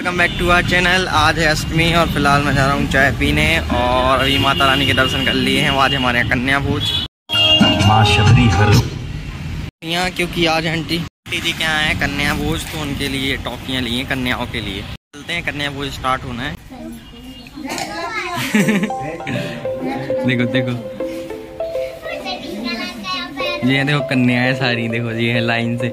Welcome back to our channel. आज है अष्टमी और फ़िलहाल मैं जा रहा हूँ चाय पीने और अभी माता रानी के दर्शन कर लिए हैं। आज हमारे यहाँ कन्या भोज माँ शबरी हर यहाँ क्योंकि आज आंटी आंटी जी क्या है कन्या भोज तो उनके लिए टॉफियाँ लिए कन्याओं के लिए। चलते हैं कन्या भोज स्टार्ट होना है। देखो देखो। ये देखो कन्याएँ सारी देखो ये है लाइन से।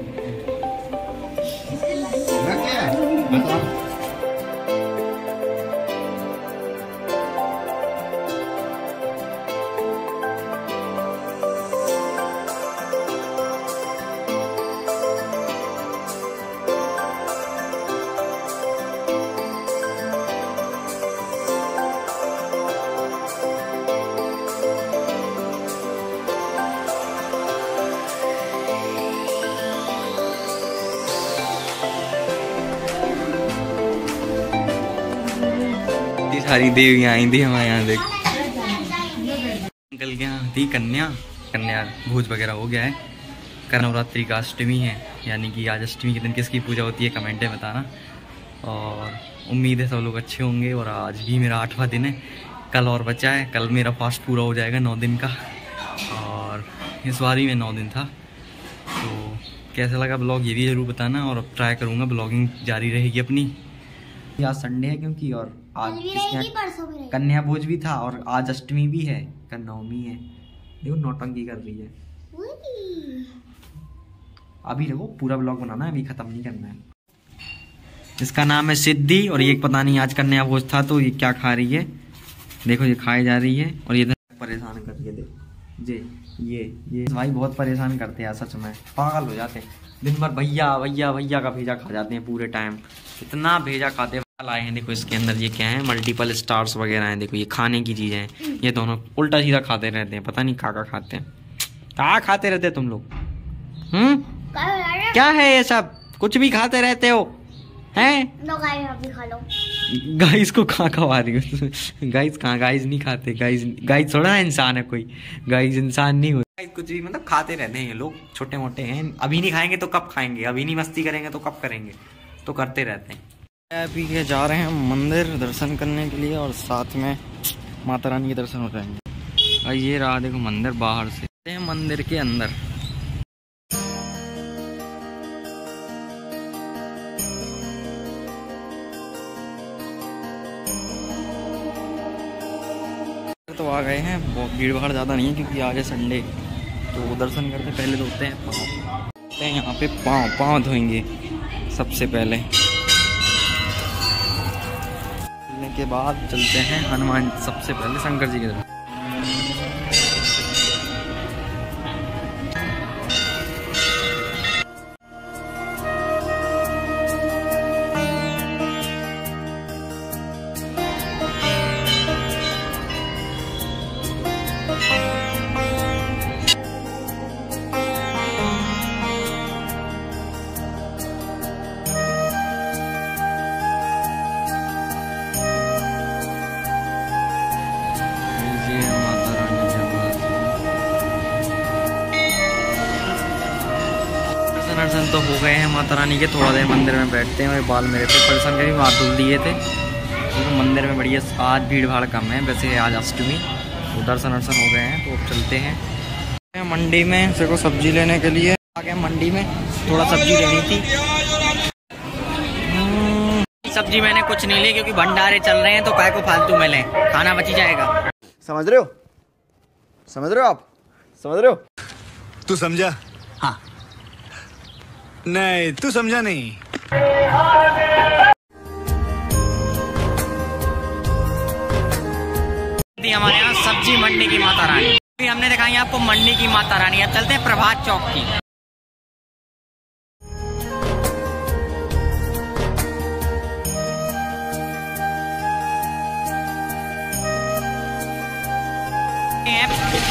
सारी देवियाँ आई थी हमारे यहाँ, देख। अंकल के यहाँ थी कन्या कन्या भोज वगैरह हो गया है। कल नवरात्रि का अष्टमी है, यानी कि आज अष्टमी के दिन किसकी पूजा होती है कमेंट में बताना। और उम्मीद है सब लोग अच्छे होंगे, और आज भी मेरा आठवां दिन है। कल और बचा है, कल मेरा फास्ट पूरा हो जाएगा नौ दिन का। और इस बार ही मैं नौ दिन था। तो कैसा लगा ब्लॉग, ये भी ज़रूर बताना, और अब ट्राई करूँगा, ब्लॉगिंग जारी रहेगी अपनी। आज संडे है क्योंकि, और आज कन्या भोज भी था और आज अष्टमी भी है कल नवमी है। देखो नौटंकी कर रही है। अभी देखो पूरा ब्लॉग बनाना है अभी खत्म नहीं करना है। इसका नाम है सिद्धि और ये पता नहीं आज कन्या भोज था तो ये क्या खा रही है? देखो ये खाई जा रही है और ये परेशान कर रही है देखो। जे ये ये। भाई बहुत परेशान करते हैं सच में। पागल हो जाते हैं। दिन भर भैया भैया भैया का भेजा खा जाते हैं पूरे टाइम इतना भेजा खाते हैं। लाए हैं देखो इसके अंदर ये क्या है मल्टीपल स्टार्स वगैरह हैं देखो ये खाने की चीज़ें हैं। ये दोनों उल्टा सीधा खाते रहते हैं पता नहीं कहाँ का खाते हैं। कहा खाते रहते हैं तुम लोग? हम्म? क्या है ये सब? कुछ भी खाते रहते हो? हैं? गाइस को कहाँ खवा रही हो? गाइस कहाँ गाइस नहीं खाते गाइस गाइस थोड़ा ना इंसान है कोई। गाइस इंसान नहीं होता कुछ भी मतलब खाते रहते हैं ये लोग छोटे मोटे हैं। अभी नहीं खाएँगे तो कब खाएँगे? अभी नहीं मस्ती करेंगे तो कब करेंगे? तो करते रहते हैं। अभी के जा रहे हैं मंदिर दर्शन करने के लिए और साथ में माता रानी के दर्शन हो जाएँगे। और ये रहा देखो मंदिर बाहर से। मंदिर के अंदर। तो आ गए हैं, बहुत भीड़ भाड़ ज़्यादा नहीं है क्योंकि आज है संडे। तो दर्शन करते पहले धोते हैं, पाँव। यहाँ पे पाँव पाँव धोएँगे सबसे पहले। के बाद चलते हैं हनुमान सबसे पहले शंकर जी के तरफ़। दर्शन तो हो गए हैं माता रानी के थोड़ा देर मंदिर में बैठते हैं और बाल मेरे पे दर्शन के भी हाथ धुल दिए थे। तो मंदिर में बढ़िया आज भीड़ भाड़ कम है वैसे आज अष्टमी तो दर्शन वर्शन हो गए हैं तो अब चलते हैं। मंडी में देखो सब्ज़ी लेने के लिए। आ गए मंडी में थोड़ा सब्ज़ी लेनी थी। हम्म, सब्ज़ी मैंने कुछ नहीं ली क्योंकि भंडारे चल रहे हैं तो काय को फालतू में लें? खाना बची जाएगा। समझ रहे हो? समझ रहे हो आप? समझ रहे हो? तू समझा? हाँ। नहीं, तू समझा नहीं। हमारे यहाँ सब्ज़ी मंडी की माता रानी। अभी हमने दिखाई आपको मंडी की माता रानी। अब चलते हैं प्रभात चौक की।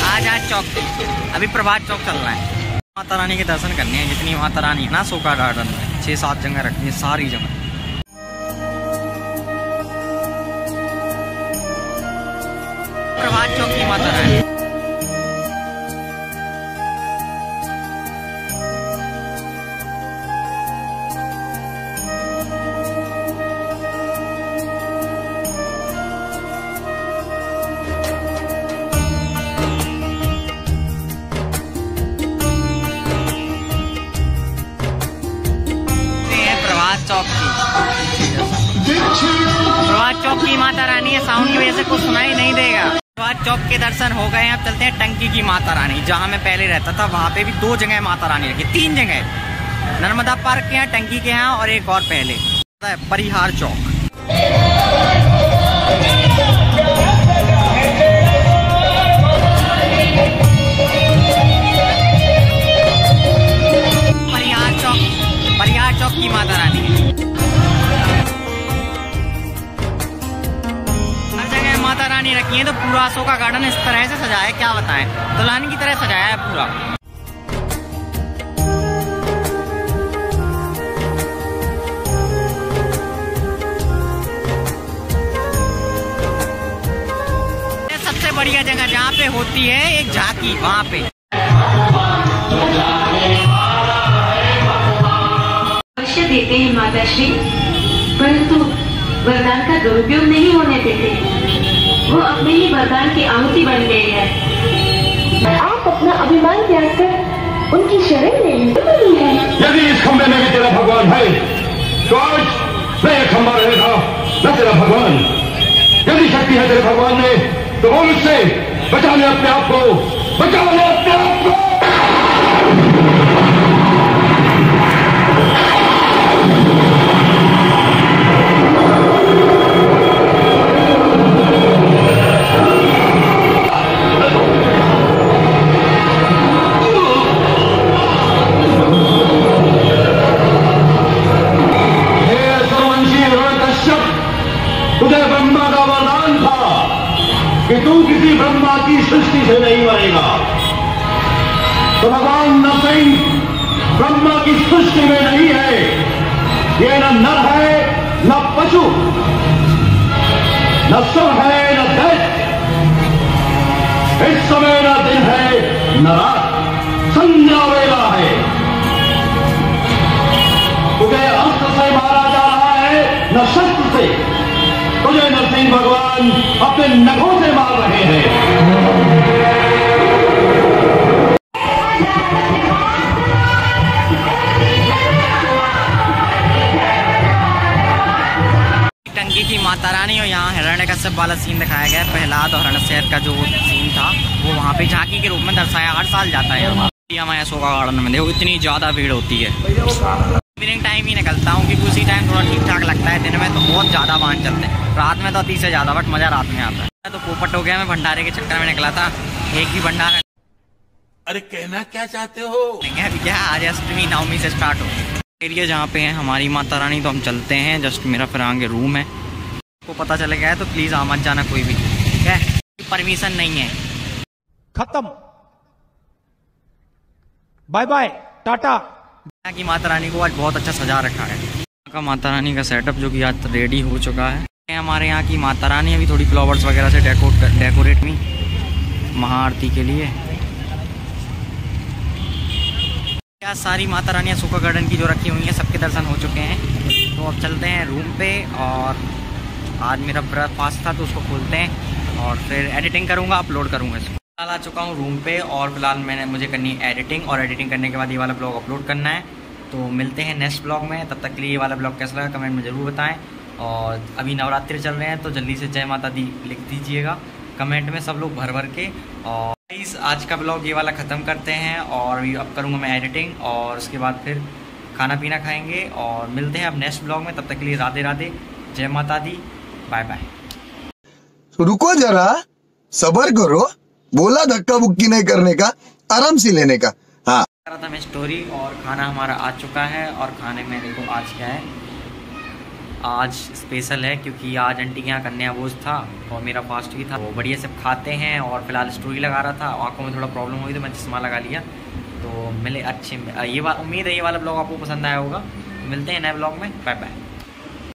आज आज चौक अभी प्रभात चौक चल रहा है। माता रानी के दर्शन करने हैं, जितनी माता रानी है ना सोका गार्डन में, छह सात जगह रखनी है, सारी जगह। चौक की माता रानी है साउंड की वजह से कुछ सुनाई नहीं देगा। प्रभात चौक के दर्शन हो गए अब चलते हैं टंकी की माता रानी, जहाँ मैं पहले रहता था, वहाँ पे भी दो जगह माता रानी रखी, तीन जगह। नर्मदा पार्क के यहाँ टंकी के यहाँ और एक और पहले। परिहार चौक। परिहार चौक परिहार चौक की माता रानी। जगह रखी है तो पूरा अशोका गार्डन इस तरह से सजाया है, क्या बताएँ? दुल्हन की तरह सजाया है पूरा। सबसे बढ़िया जगह जहाँ पे होती है, एक झांकी, वहाँ पे। अवश्य देते हैं माता श्री परंतु वरदान का दुरुपयोग नहीं होने देते वो अपने ही वरदान की आहुति बन गई है। आप अपना अभिमान त्याग कर उनकी शरण ले यदि इस खंबे में भी तेरा भगवान है तो आज न यह खंबा रहेगा न तेरा भगवान। यदि शक्ति है तेरे भगवान में तो वो उससे बचा ले अपने आप को बचा ले अपने आप को। कि तू किसी ब्रह्मा की सृष्टि से नहीं मरेगा। तो भगवान नरसिंह ब्रह्मा की सृष्टि में नहीं है। ये न नर है, न पशु, न सुर है, न दैत्य। इस समय न दिन है, न रात। संध्या वेला है। तुझे अस्त्र से मारा जा रहा है, न शस्त्र से। तुझे नरसिंह भगवान अपने नखों से मार रहे हैं। माता रानी और यहाँ हिरण्य वाला सीन दिखाया गया प्रहलाद और हरणशहर का जो सीन था, वो वहाँ पे झांकी के रूप में दर्शाया। हर साल जाता है हमारे अशोका गार्डन में देखो, इतनी ज़्यादा भीड़ होती है। इवनिंग टाइम ही निकलता हूँ क्योंकि उसी टाइम थोड़ा ठीक ठाक लगता है। दिन में तो बहुत ज़्यादा वाहन चलते हैं। रात में तो अति से ज़्यादा बट मज़ा रात में आता है। मैं तो पोपट हो गया मैं भंडारे के चक्कर में निकला था। एक भी भंडारा। अरे कहना क्या चाहते हो? नहीं अभी क्या? आज अष्टमी नवमी से स्टार्ट हो। एरिया जहाँ पे है हमारी माता रानी तो हम चलते हैं। जस्ट मेरा फिर आगे रूम है। को पता चले गया है तो प्लीज़ आ मत जाना कोई भी। ठीक है? परमिशन नहीं है। खत्म। Bye bye tata. यहाँ की माता रानी को आज बहुत अच्छा सजा रखा है। यहाँ का माता रानी का सेटअप जो कि आज रेडी हो चुका है। हमारे यहाँ की माता रानी अभी थोड़ी फ्लावर्स वगैरह से डेकोरेट डेकोरेट हुई। महाआरती के लिए। क्या सारी माता रानियाँ सुखा गार्डन की जो रखी हुई हैं, सबके दर्शन हो चुके हैं। तो अब चलते हैं रूम पे और आज मेरा ब्रेकफास्ट था तो उसको खोलते हैं और फिर एडिटिंग करूँगा अपलोड करूँगा इसको। फ़िलहाल आ चुका हूँ रूम पे और फ़िलहाल मैंने मुझे करनी है एडिटिंग और एडिटिंग करने के बाद ये वाला ब्लॉग अपलोड करना है। तो मिलते हैं नेक्स्ट ब्लॉग में। तब तक के लिए ये वाला ब्लॉग कैसा लगा कमेंट में ज़रूर बताएँ। और अभी नवरात्रि चल रहे हैं तो जल्दी से जय माता दी लिख दीजिएगा। कमेंट में सब लोग भर भर के। और प्लीज़ आज का ब्लॉग ये वाला ख़त्म करते हैं और अब करूँगा मैं एडिटिंग और उसके बाद फिर खाना पीना खाएँगे। और मिलते हैं अब नेक्स्ट ब्लॉग में। तब तक के लिए राधे राधे, जय माता दी बाय बाय रुको जरा, सबर करो। बोला धक्का बुक्की नहीं करने का, आराम से लेने का। हाँ। था मैं स्टोरी और खाना हमारा आ चुका है और खाने में देखो आज क्या है। आज स्पेशल है क्योंकि आज आंटी के यहाँ कन्या भोज था और मेरा फास्ट भी था। वो बढ़िया से खाते हैं और फ़िलहाल स्टोरी लगा रहा था। आँखों में थोड़ा प्रॉब्लम हुई तो मैं चश्मा लगा लिया। तो मिले अच्छे, ये बात उम्मीद है ये वाला ब्लॉग आपको पसंद आया होगा। मिलते हैं नए ब्लॉग में। Bye bye